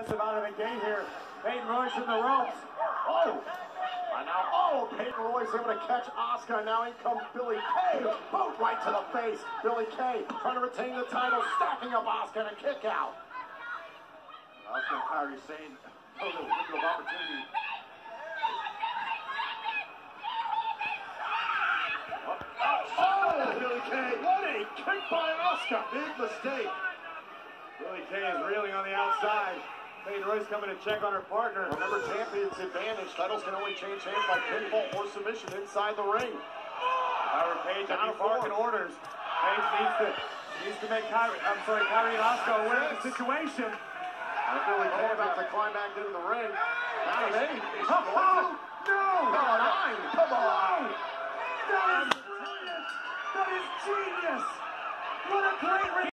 aggressive out of the game here. Peyton Royce in the ropes. Oh! And now, oh, Peyton Royce able to catch Asuka. Now in comes Billie Kay. Boot right to the face. Billie Kay trying to retain the title, stacking up Asuka and kick out. Asuka and Kairi Sane, oh, the window of opportunity. Oh, oh, Billie Kay, what a kick by Asuka. Big mistake. Billie Kay is reeling on the outside. Peyton Royce coming to check on her partner. Remember, champion's advantage. Titles can only change hands by pinfall or submission inside the ring. Howard Paige out of barking orders. Paige needs to needs to make Kairi, I'm sorry, Kairi Asuka aware of the situation. And Billie Kay about to climb back into the ring. Out of eight. Come on! No! Come on, nine! Come on! That is brilliant! That is genius! What a great